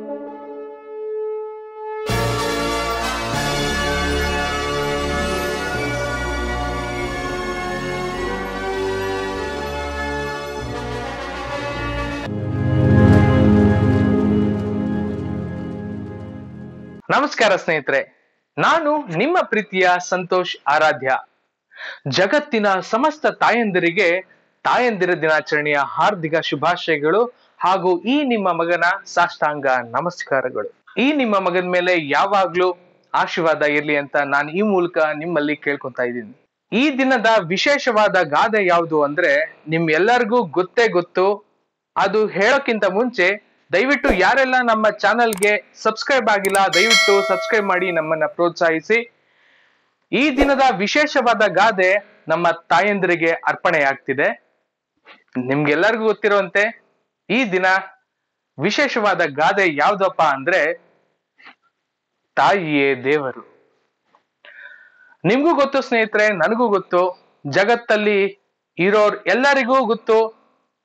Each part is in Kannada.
ನಮಸ್ಕಾರ ಸ್ನೇಹಿತರೆ ನಾನು ನಿಮ್ಮ ಪ್ರೀತಿಯ ಸಂತೋಷ್ ಆರಾಧ್ಯ. ಜಗತ್ತಿನ ಸಮಸ್ತ ತಾಯಂದಿರಿಗೆ ತಾಯಂದಿರ ದಿನಾಚರಣೆಯ ಹಾರ್ದಿಕ ಶುಭಾಶಯಗಳು ಹಾಗೂ ಈ ನಿಮ್ಮ ಮಗನ ಸಾಷ್ಟಾಂಗ ನಮಸ್ಕಾರಗಳು. ಈ ನಿಮ್ಮ ಮಗನ ಮೇಲೆ ಯಾವಾಗ್ಲೂ ಆಶೀರ್ವಾದ ಇರಲಿ ಅಂತ ನಾನು ಈ ಮೂಲಕ ನಿಮ್ಮಲ್ಲಿ ಕೇಳ್ಕೊತಾ ಇದ್ದೀನಿ. ಈ ದಿನದ ವಿಶೇಷವಾದ ಗಾದೆ ಯಾವುದು ಅಂದ್ರೆ ನಿಮ್ ಎಲ್ಲರಿಗೂ ಗೊತ್ತೇ ಗೊತ್ತು. ಅದು ಹೇಳೋಕ್ಕಿಂತ ಮುಂಚೆ ದಯವಿಟ್ಟು ಯಾರೆಲ್ಲ ನಮ್ಮ ಚಾನೆಲ್ಗೆ ಸಬ್ಸ್ಕ್ರೈಬ್ ಆಗಿಲ್ಲ, ದಯವಿಟ್ಟು ಸಬ್ಸ್ಕ್ರೈಬ್ ಮಾಡಿ ನಮ್ಮನ್ನ ಪ್ರೋತ್ಸಾಹಿಸಿ. ಈ ದಿನದ ವಿಶೇಷವಾದ ಗಾದೆ ನಮ್ಮ ತಾಯಂದಿರಿಗೆ ಅರ್ಪಣೆ ಆಗ್ತಿದೆ ನಿಮ್ಗೆಲ್ಲರಿಗೂ ಗೊತ್ತಿರುವಂತೆ ಈ ದಿನ ವಿಶೇಷವಾದ ಗಾದೆ ಯಾವ್ದಪ್ಪ ಅಂದ್ರೆ ತಾಯಿಯೇ ದೇವರು. ನಿಮ್ಗೂ ಗೊತ್ತು ಸ್ನೇಹಿತರೆ, ನನಗೂ ಗೊತ್ತು. ಜಗತ್ತಲ್ಲಿ ಇರೋರ್ ಎಲ್ಲರಿಗೂ ಗೊತ್ತು,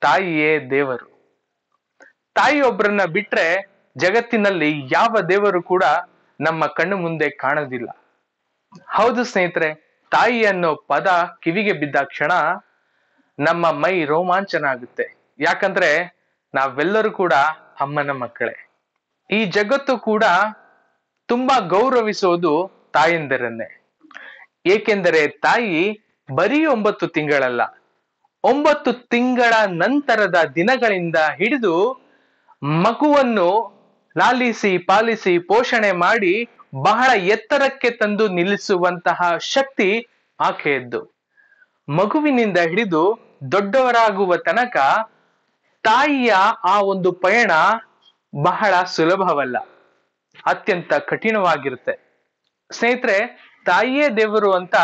ತಾಯಿಯೇ ದೇವರು. ತಾಯಿ ಒಬ್ಬರನ್ನ ಬಿಟ್ರೆ ಜಗತ್ತಿನಲ್ಲಿ ಯಾವ ದೇವರು ಕೂಡ ನಮ್ಮ ಕಣ್ಣು ಮುಂದೆ ಕಾಣೋದಿಲ್ಲ. ಹೌದು ಸ್ನೇಹಿತರೆ, ತಾಯಿ ಅನ್ನೋ ಪದ ಕಿವಿಗೆ ಬಿದ್ದ ಕ್ಷಣ ನಮ್ಮ ಮೈ ರೋಮಾಂಚನ ಆಗುತ್ತೆ. ಯಾಕಂದ್ರೆ ನಾವೆಲ್ಲರೂ ಕೂಡ ಅಮ್ಮನ ಮಕ್ಕಳೇ. ಈ ಜಗತ್ತು ಕೂಡ ತುಂಬಾ ಗೌರವಿಸೋದು ತಾಯಂದಿರನ್ನೇ. ಏಕೆಂದರೆ ತಾಯಿ ಬರೀ ಒಂಬತ್ತು ತಿಂಗಳಲ್ಲ, ಒಂಬತ್ತು ತಿಂಗಳ ನಂತರದ ದಿನಗಳಿಂದ ಹಿಡಿದು ಮಗುವನ್ನು ಲಾಲಿಸಿ ಪಾಲಿಸಿ ಪೋಷಣೆ ಮಾಡಿ ಬಹಳ ಎತ್ತರಕ್ಕೆ ತಂದು ನಿಲ್ಲಿಸುವಂತಹ ಶಕ್ತಿ ಆಕೆಯದ್ದು. ಮಗುವಿನಿಂದ ಹಿಡಿದು ದೊಡ್ಡವರಾಗುವ ತನಕ ತಾಯಿಯ ಆ ಒಂದು ಪಯಣ ಬಹಳ ಸುಲಭವಲ್ಲ. ಅತ್ಯಂತ ಕಠಿಣವಾಗಿರುತ್ತೆ. ಸ್ನೇಹಿತರೆ, ತಾಯಿಯೇ ದೇವರು ಅಂತ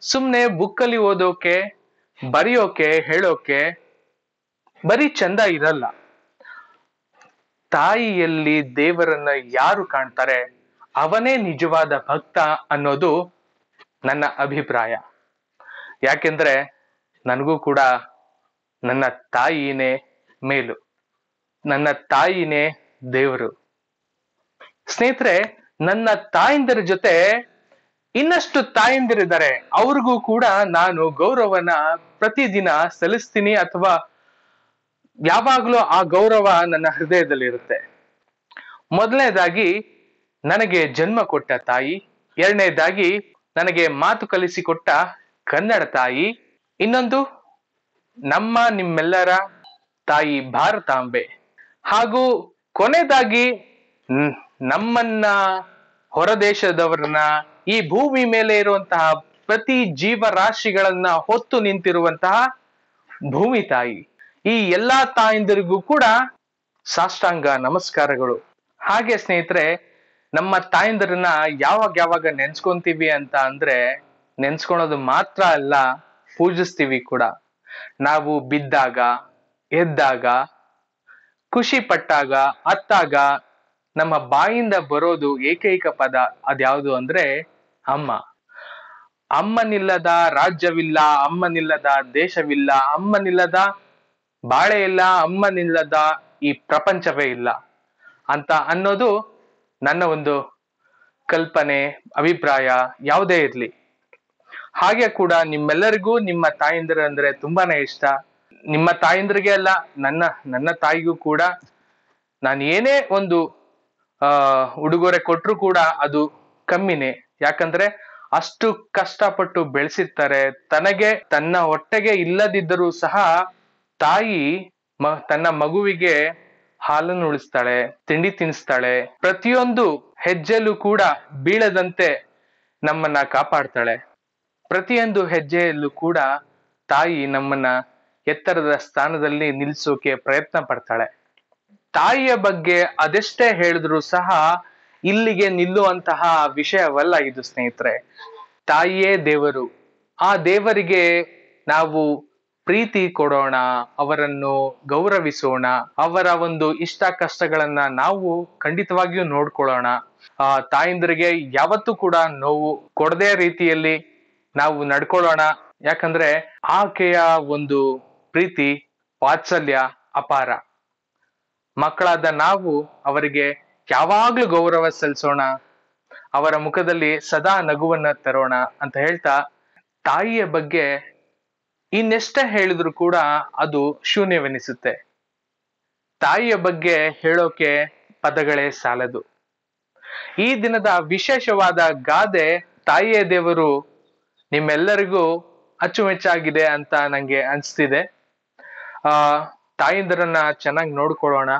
ಸುಮ್ನೆ ಬುಕ್ಕಲ್ಲಿ ಓದೋಕೆ, ಬರೆಯೋಕೆ, ಹೇಳೋಕೆ ಬರೀ ಚಂದ ಇರಲ್ಲ. ತಾಯಿಯಲ್ಲಿ ದೇವರನ್ನ ಯಾರು ಕಾಣ್ತಾರೆ, ಅವನೇ ನಿಜವಾದ ಭಕ್ತ ಅನ್ನೋದು ನನ್ನ ಅಭಿಪ್ರಾಯ. ಯಾಕೆಂದ್ರೆ, ನನಗೂ ಕೂಡ ನನ್ನ ತಾಯಿನೇ ಮೇಲು. ನನ್ನ ತಾಯಿನೇ ದೇವರು. ಸ್ನೇಹಿತರೆ, ನನ್ನ ತಾಯಂದಿರ ಜೊತೆ ಇನ್ನಷ್ಟು ತಾಯಂದಿರಿದ್ದಾರೆ. ಅವ್ರಿಗೂ ಕೂಡ ನಾನು ಗೌರವನ ಪ್ರತಿದಿನ ಸಲ್ಲಿಸ್ತೀನಿ ಅಥವಾ ಯಾವಾಗಲೂ ಆ ಗೌರವ ನನ್ನ ಹೃದಯದಲ್ಲಿರುತ್ತೆ. ಮೊದಲನೇದಾಗಿ, ನನಗೆ ಜನ್ಮ ಕೊಟ್ಟ ತಾಯಿ. ಎರಡನೇದಾಗಿ, ನನಗೆ ಮಾತು ಕಲಿಸಿಕೊಟ್ಟ ಕನ್ನಡ ತಾಯಿ. ಇನ್ನೊಂದು, ನಮ್ಮ ನಿಮ್ಮೆಲ್ಲರ ತಾಯಿ ಭಾರತಾಂಬೆ. ಹಾಗೂ ಕೊನೆದಾಗಿ ನಮ್ಮನ್ನ ಹೊರದೇಶದವರನ್ನ ಈ ಭೂಮಿ ಮೇಲೆ ಇರುವಂತಹ ಪ್ರತಿ ಜೀವರಾಶಿಗಳನ್ನ ಹೊತ್ತು ನಿಂತಿರುವಂತಹ ಭೂಮಿ ತಾಯಿ. ಈ ಎಲ್ಲಾ ತಾಯಂದಿರಿಗೂ ಕೂಡ ಸಾಷ್ಟಾಂಗ ನಮಸ್ಕಾರಗಳು. ಹಾಗೆ ಸ್ನೇಹಿತರೆ, ನಮ್ಮ ತಾಯಂದಿರನ್ನ ಯಾವಾಗ ಯಾವಾಗ ನೆನ್ಸ್ಕೊಂತೀವಿ ಅಂತ ಅಂದ್ರೆ ನೆನ್ಸ್ಕೊಳೋದು ಮಾತ್ರ ಅಲ್ಲ, ಪೂಜಿಸ್ತೀವಿ ಕೂಡ. ನಾವು ಬಿದ್ದಾಗ ಎದ್ದಾಗ, ಖುಷಿ ಪಟ್ಟಾಗ, ಅತ್ತಾಗ ನಮ್ಮ ಬಾಯಿಂದ ಬರೋದು ಏಕೈಕ ಪದ ಅದ್ಯಾವುದು ಅಂದ್ರೆ ಅಮ್ಮ. ಅಮ್ಮನಿಲ್ಲದ ರಾಜ್ಯವಿಲ್ಲ, ಅಮ್ಮನಿಲ್ಲದ ದೇಶವಿಲ್ಲ, ಅಮ್ಮನಿಲ್ಲದ ಬಾಳೆ ಇಲ್ಲ, ಅಮ್ಮನಿಲ್ಲದ ಈ ಪ್ರಪಂಚವೇ ಇಲ್ಲ ಅಂತ ಅನ್ನೋದು ನನ್ನ ಒಂದು ಕಲ್ಪನೆ, ಅಭಿಪ್ರಾಯ ಯಾವುದೇ ಇರಲಿ. ಹಾಗೆ ಕೂಡ ನಿಮ್ಮೆಲ್ಲರಿಗೂ, ನಿಮ್ಮ ತಾಯಂದಿರ ಅಂದ್ರೆ ತುಂಬಾನೇ ಇಷ್ಟ. ನಿಮ್ಮ ತಾಯಂದ್ರಿಗೆ ಅಲ್ಲ, ನನ್ನ ನನ್ನ ತಾಯಿಗೂ ಕೂಡ ನಾನು ಏನೇ ಒಂದು, ಆ, ಉಡುಗೊರೆ ಕೊಟ್ರು ಕೂಡ ಅದು ಕಮ್ಮಿನೇ. ಯಾಕಂದ್ರೆ ಅಷ್ಟು ಕಷ್ಟಪಟ್ಟು ಬೆಳೆಸಿರ್ತಾರೆ. ತನಗೆ, ತನ್ನ ಹೊಟ್ಟೆಗೆ ಇಲ್ಲದಿದ್ದರೂ ಸಹ ತಾಯಿ ಮ, ತನ್ನ ಮಗುವಿಗೆ ಹಾಲನ್ನು ಉಳಿಸ್ತಾಳೆ, ತಿಂಡಿ ತಿನ್ನಿಸ್ತಾಳೆ ಪ್ರತಿಯೊಂದು ಹೆಜ್ಜೆಲೂ ಕೂಡ ಬೀಳದಂತೆ ನಮ್ಮನ್ನ ಕಾಪಾಡ್ತಾಳೆ. ಪ್ರತಿಯೊಂದು ಹೆಜ್ಜೆಯಲ್ಲೂ ಕೂಡ ತಾಯಿ ನಮ್ಮನ್ನ ಎತ್ತರದ ಸ್ಥಾನದಲ್ಲಿ ನಿಲ್ಲಿಸೋಕೆ ಪ್ರಯತ್ನ ಪಡ್ತಾಳೆ. ತಾಯಿಯ ಬಗ್ಗೆ ಅದೆಷ್ಟೇ ಹೇಳಿದ್ರು ಸಹ ಇಲ್ಲಿಗೆ ನಿಲ್ಲುವಂತಹ ವಿಷಯವಲ್ಲ ಇದು, ಸ್ನೇಹಿತರೆ. ತಾಯಿಯೇ ದೇವರು. ಆ ದೇವರಿಗೆ ನಾವು ಪ್ರೀತಿ ಕೊಡೋಣ, ಅವರನ್ನು ಗೌರವಿಸೋಣ, ಅವರ ಒಂದು ಇಷ್ಟ ಕಷ್ಟಗಳನ್ನ ನಾವು ಖಂಡಿತವಾಗಿಯೂ ನೋಡ್ಕೊಳ್ಳೋಣ. ಆ ತಾಯಂದ್ರಿಗೆ ಯಾವತ್ತೂ ಕೂಡ ನೋವು ಕೊಡದೇ ರೀತಿಯಲ್ಲಿ ನಾವು ನಡ್ಕೊಳ್ಳೋಣ. ಯಾಕಂದ್ರೆ ಆಕೆಯ ಒಂದು ಪ್ರೀತಿ, ವಾತ್ಸಲ್ಯ ಅಪಾರ. ಮಕ್ಕಳಾದ ನಾವು ಅವರಿಗೆ ಯಾವಾಗ್ಲೂ ಗೌರವ ಸಲ್ಲಿಸೋಣ, ಅವರ ಮುಖದಲ್ಲಿ ಸದಾ ನಗುವನ್ನ ತರೋಣ ಅಂತ ಹೇಳ್ತಾ ತಾಯಿಯ ಬಗ್ಗೆ ಇನ್ನೆಷ್ಟೇ ಹೇಳಿದ್ರು ಕೂಡ ಅದು ಶೂನ್ಯವೆನಿಸುತ್ತೆ. ತಾಯಿಯ ಬಗ್ಗೆ ಹೇಳೋಕೆ ಪದಗಳೇ ಸಾಲದು. ಈ ದಿನದ ವಿಶೇಷವಾದ ಗಾದೆ ತಾಯಿಯ ದೇವರು ನಿಮ್ಮೆಲ್ಲರಿಗೂ ಅಚ್ಚುಮೆಚ್ಚಾಗಿದೆ ಅಂತ ನಂಗೆ ಅನ್ಸ್ತಿದೆ. ಆ, ತಾಯಂದಿರನ್ನ ಚೆನ್ನಾಗಿ ನೋಡ್ಕೊಳ್ಳೋಣ.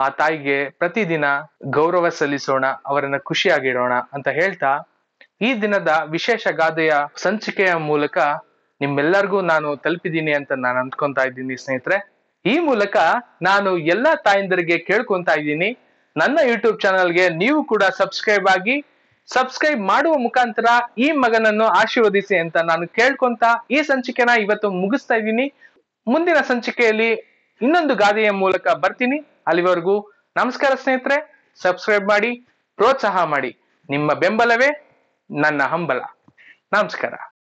ಆ ತಾಯಿಗೆ ಪ್ರತಿದಿನ ಗೌರವ ಸಲ್ಲಿಸೋಣ, ಅವರನ್ನ ಖುಷಿಯಾಗಿಡೋಣ ಅಂತ ಹೇಳ್ತಾ, ಈ ದಿನದ ವಿಶೇಷ ಗಾದೆಯ ಸಂಚಿಕೆಯ ಮೂಲಕ ನಿಮ್ಮೆಲ್ಲರಿಗೂ ನಾನು ತಲುಪಿದ್ದೀನಿ ಅಂತ ನಾನು ಅಂದ್ಕೊಂತಾ ಇದ್ದೀನಿ ಸ್ನೇಹಿತರೆ. ಈ ಮೂಲಕ ನಾನು ಎಲ್ಲಾ ತಾಯಂದರಿಗೆ ಕೇಳ್ಕೊಂತಾ ಇದ್ದೀನಿ. ನನ್ನ ಯೂಟ್ಯೂಬ್ ಚಾನಲ್ಗೆ ನೀವು ಕೂಡ ಸಬ್ಸ್ಕ್ರೈಬ್ ಆಗಿ, ಸಬ್ಸ್ಕ್ರೈಬ್ ಮಾಡುವ ಮುಖಾಂತರ ಈ ಮಗನನ್ನು ಆಶೀರ್ವದಿಸಿ ಅಂತ ನಾನು ಕೇಳ್ಕೊಂತ ಈ ಸಂಚಿಕೆನ ಇವತ್ತು ಮುಗಿಸ್ತಾ ಇದ್ದೀನಿ. ಮುಂದಿನ ಸಂಚಿಕೆಯಲ್ಲಿ ಇನ್ನೊಂದು ಗಾದೆಯ ಮೂಲಕ ಬರ್ತೀನಿ. ಅಲ್ಲಿವರೆಗೂ ನಮಸ್ಕಾರ ಸ್ನೇಹಿತರೆ. ಸಬ್ಸ್ಕ್ರೈಬ್ ಮಾಡಿ, ಪ್ರೋತ್ಸಾಹ ಮಾಡಿ. ನಿಮ್ಮ ಬೆಂಬಲವೇ ನನ್ನ ಹಂಬಲ. ನಮಸ್ಕಾರ.